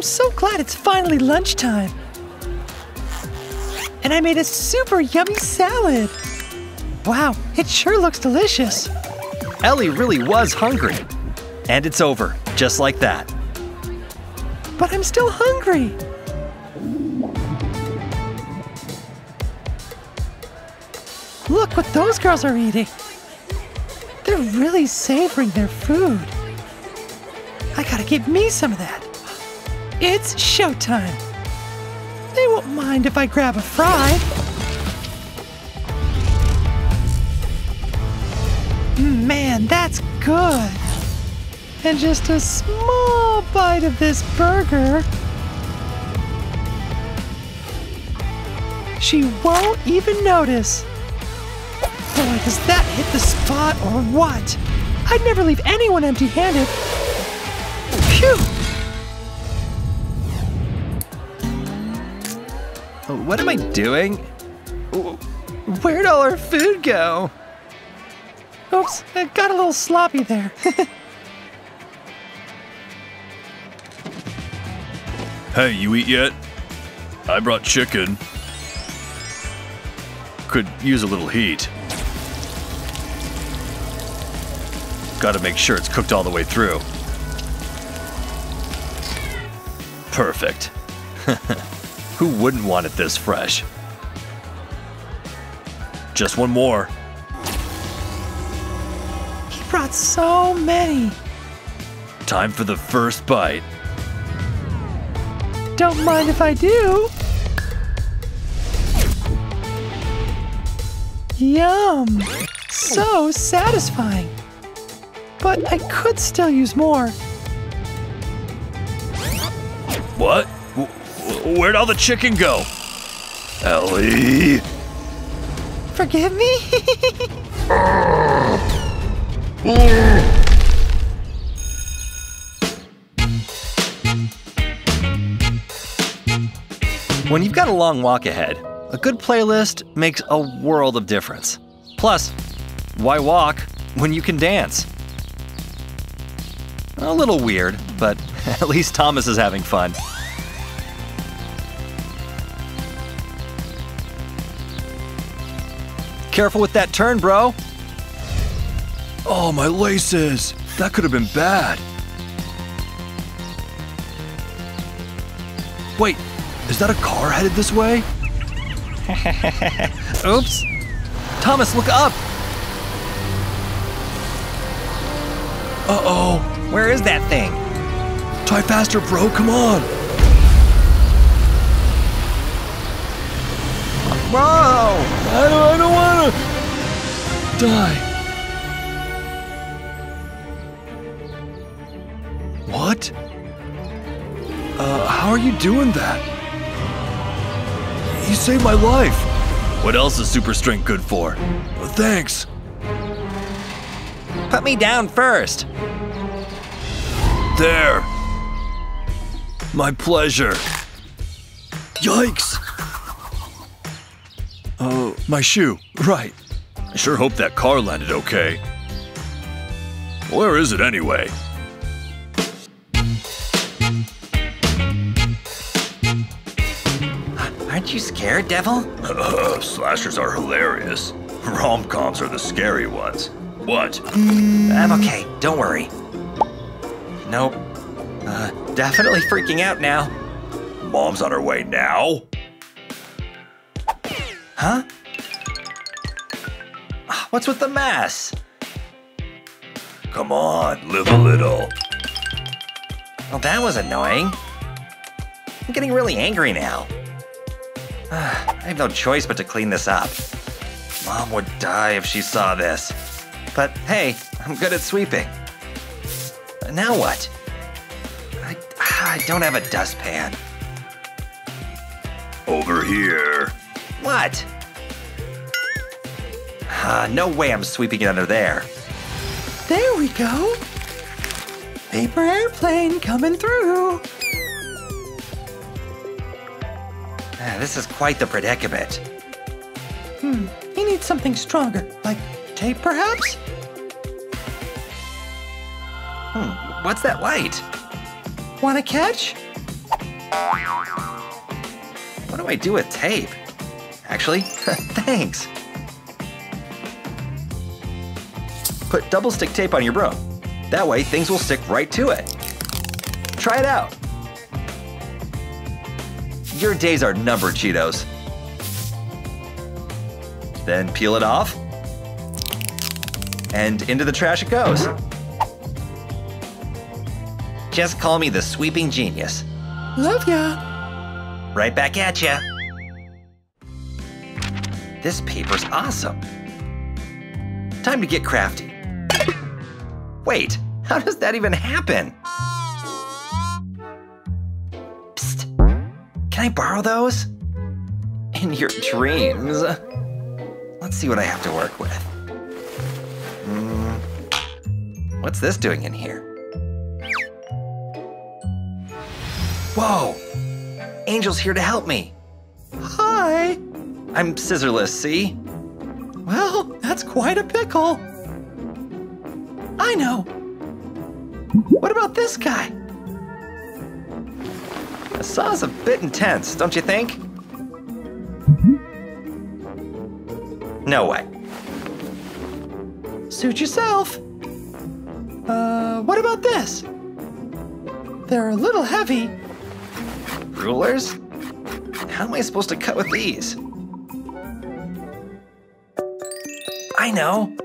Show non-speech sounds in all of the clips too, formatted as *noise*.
I'm so glad it's finally lunchtime. And I made a super yummy salad. Wow, it sure looks delicious. Ellie really was hungry. And it's over, just like that. But I'm still hungry. Look what those girls are eating. They're really savoring their food. I gotta get me some of that. It's showtime. They won't mind if I grab a fry. Man, that's good. And just a small bite of this burger. She won't even notice. Boy, does that hit the spot or what? I'd never leave anyone empty handed. Phew! What am I doing? Where'd all our food go? Oops, I got a little sloppy there. *laughs* Hey, you eat yet? I brought chicken. Could use a little heat. Gotta make sure it's cooked all the way through. *laughs* Perfect. *laughs* Who wouldn't want it this fresh? Just one more. he brought so many. Time for the first bite. Don't mind if I do. Yum! So satisfying. But I could still use more. What? Wh- Where'd all the chicken go? Ellie? Forgive me? When you've got a long walk ahead, a good playlist makes a world of difference. Plus, why walk when you can dance? A little weird, but *laughs* at least Thomas is having fun. Careful with that turn, bro. Oh, my laces! That could have been bad. Wait, is that a car headed this way? *laughs* Oops. Thomas, look up. Uh oh. Where is that thing? Try faster, bro. Come on. Whoa! I don't, I don't wanna die. What? Uh, how are you doing that? You saved my life. What else is super strength good for? Thanks. Put me down first. There. My pleasure. Yikes. My shoe. Right. I sure hope that car landed okay. Where is it anyway? Aren't you scared, Devil? *laughs* slashers are hilarious. Rom-coms are the scary ones. What? I'm okay, don't worry. Nope. Uh, definitely freaking out now. Mom's on her way now? Huh? What's with the mess? Come on, live a little. Well, that was annoying. I'm getting really angry now. *sighs* I have no choice but to clean this up. Mom would die if she saw this. But hey, I'm good at sweeping. Now what? I, I don't have a dustpan. Over here. What? Ah, no way I'm sweeping it under there. There we go. Paper airplane coming through. Ah, this is quite the predicament. Hmm, he needs something stronger, like tape perhaps? Hmm, what's that light? Want to catch? What do I do with tape? Actually, *laughs* thanks. Put double stick tape on your broom. That way, things will stick right to it. Try it out. Your days are numbered, Cheetos. Then peel it off. And into the trash it goes. Just call me the sweeping genius. Love ya. Right back at ya. This paper's awesome. Time to get crafty. Wait, how does that even happen? Psst. Can I borrow those? In your dreams. Let's see what I have to work with. Hmm. What's this doing in here? Whoa! Angel's here to help me. Hi. I'm scissorless, see? Well, that's quite a pickle. I know. What about this guy? The saw's a bit intense, don't you think? No way. Suit yourself. Uh, what about this? They're a little heavy. Rulers? How am I supposed to cut with these? I know.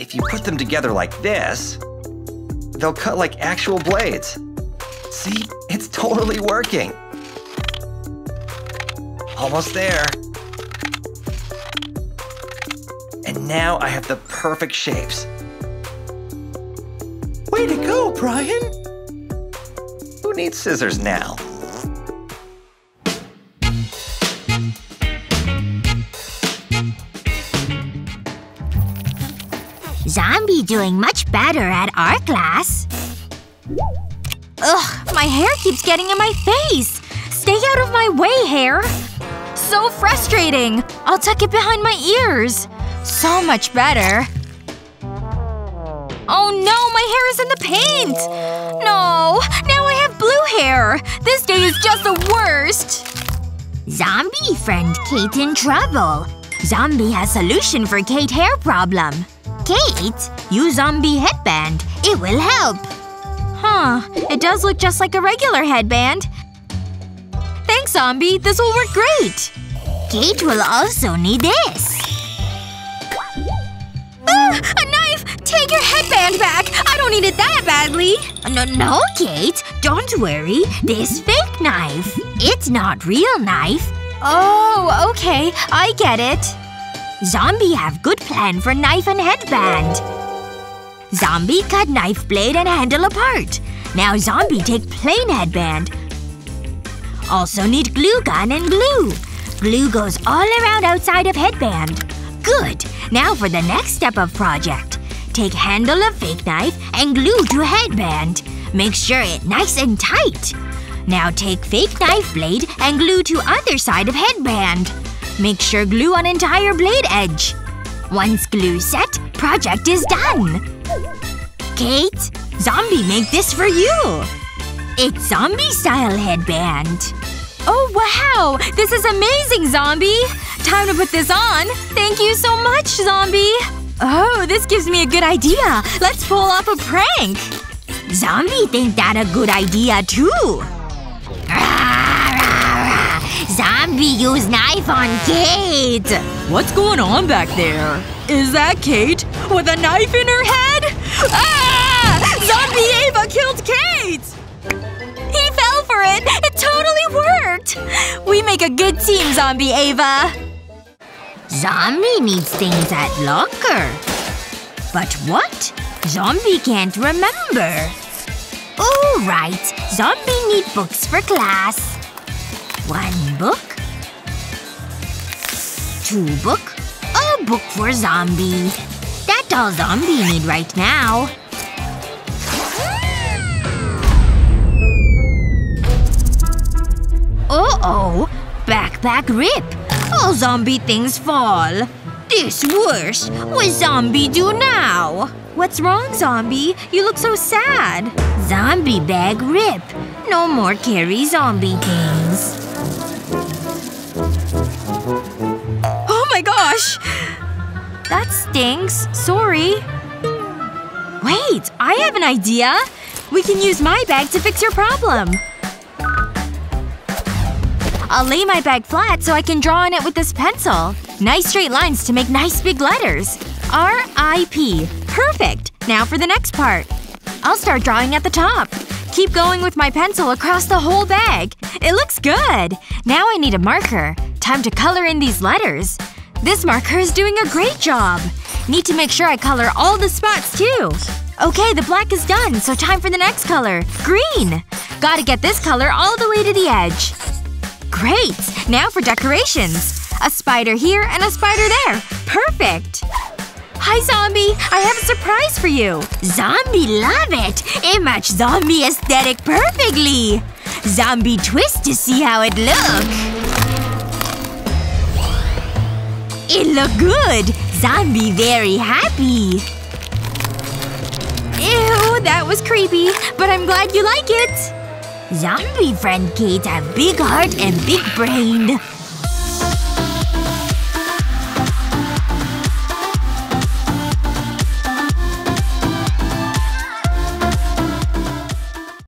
If you put them together like this, they'll cut like actual blades. See, it's totally working. Almost there. And now I have the perfect shapes. Way to go, Brian. Who needs scissors now? Zombie doing much better at art class. Ugh, my hair keeps getting in my face. Stay out of my way, hair. So frustrating. I'll tuck it behind my ears. So much better. Oh no, my hair is in the paint! No, now I have blue hair. This day is just the worst. Zombie friend Kate in trouble. Zombie has solution for Kate hair problem. Kate, use zombie headband. It will help. Huh. It does look just like a regular headband. Thanks, zombie. This will work great. Kate will also need this. Ah, a knife! Take your headband back! I don't need it that badly! No, no, Kate. Don't worry. This fake knife. It's not real knife. Oh, okay. I get it. Zombie have good plan for knife and headband. Zombie cut knife blade and handle apart. Now zombie take plain headband. Also need glue gun and glue. Glue goes all around outside of headband. Good. Now for the next step of project. Take handle of fake knife and glue to headband. Make sure it nice and tight. Now take fake knife blade and glue to other side of headband. Make sure glue on entire blade edge. Once glue set, project is done. Kate, zombie make this for you. It's zombie style headband. Oh wow! This is amazing, zombie! Time to put this on. Thank you so much, zombie! Oh, this gives me a good idea. Let's pull off a prank. Zombie think that a good idea too. Zombie use knife on Kate. What's going on back there? Is that Kate? With a knife in her head? Ah! Zombie Ava killed Kate! He fell for it. It totally worked. We make a good team, Zombie Ava. Zombie needs things at locker. But what? Zombie can't remember. Oh, right. Zombie need books for class. One book. Two book. A book for zombie. That's all zombie need right now. Uh-oh. Backpack rip. All zombie things fall. This worse. What zombie do now? What's wrong, zombie? You look so sad. Zombie bag rip. No more carry zombie things. Stinks. Sorry. Wait, I have an idea! We can use my bag to fix your problem. I'll lay my bag flat so I can draw on it with this pencil. Nice straight lines to make nice big letters. R-I-P. Perfect! Now for the next part. I'll start drawing at the top. Keep going with my pencil across the whole bag. It looks good! Now I need a marker. Time to color in these letters. This marker is doing a great job. Need to make sure I color all the spots, too. Okay, the black is done, so time for the next color. Green! Gotta get this color all the way to the edge. Great! Now for decorations. A spider here and a spider there. Perfect! Hi, Zombie! I have a surprise for you! Zombie love it! It matches zombie aesthetic perfectly! Zombie twist to see how it look! It look good! Zombie very happy! Ew, that was creepy. But I'm glad you like it! Zombie friend Kate have big heart and big brain.